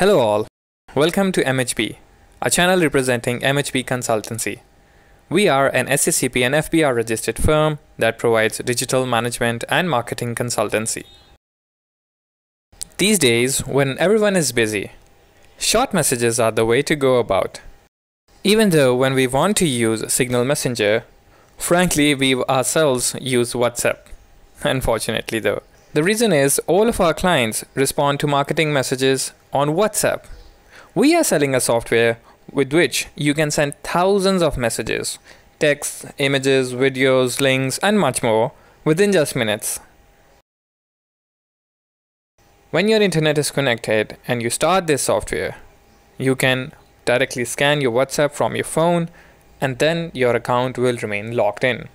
Hello all, welcome to MHB, a channel representing MHB Consultancy. We are an SECP and FBR registered firm that provides digital management and marketing consultancy. These days, when everyone is busy, short messages are the way to go about. Even though when we want to use Signal Messenger, frankly, we ourselves use WhatsApp. Unfortunately, though. The reason is all of our clients respond to marketing messages on WhatsApp. We are selling a software with which you can send thousands of messages, texts, images, videos, links, and much more within just minutes. When your internet is connected and you start this software, you can directly scan your WhatsApp from your phone and then your account will remain logged in.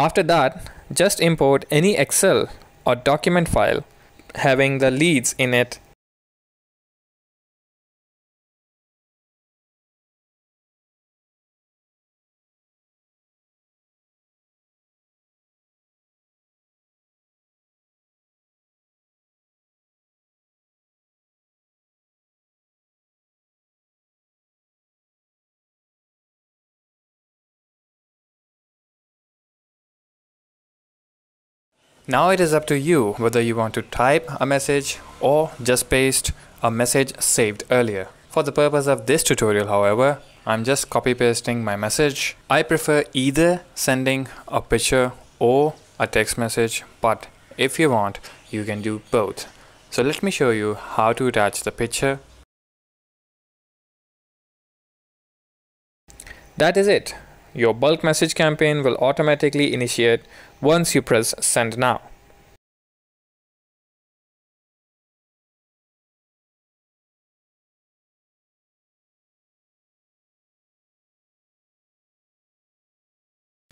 After that, just import any Excel or document file having the leads in it Now it is up to you whether you want to type a message or just paste a message saved earlier. For the purpose of this tutorial however, I'm just copy pasting my message. I prefer either sending a picture or a text message but if you want you can do both. So let me show you how to attach the picture. That is it. Your bulk message campaign will automatically initiate once you press send now.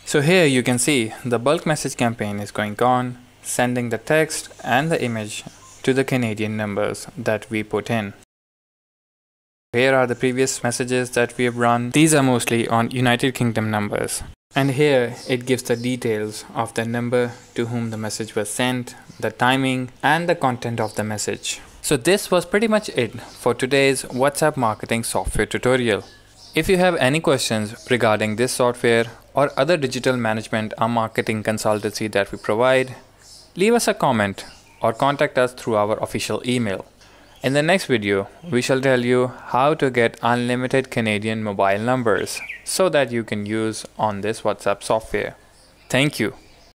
So here you can see the bulk message campaign is going on, sending the text and the image to the Canadian numbers that we put in. Here are the previous messages that we have run. These are mostly on United Kingdom numbers. And here it gives the details of the number to whom the message was sent, the timing, and the content of the message. So this was pretty much it for today's WhatsApp marketing software tutorial. If you have any questions regarding this software or other digital management or marketing consultancy that we provide, leave us a comment or contact us through our official email. In the next video, we shall tell you how to get unlimited Canadian mobile numbers so that you can use on this WhatsApp software. Thank you.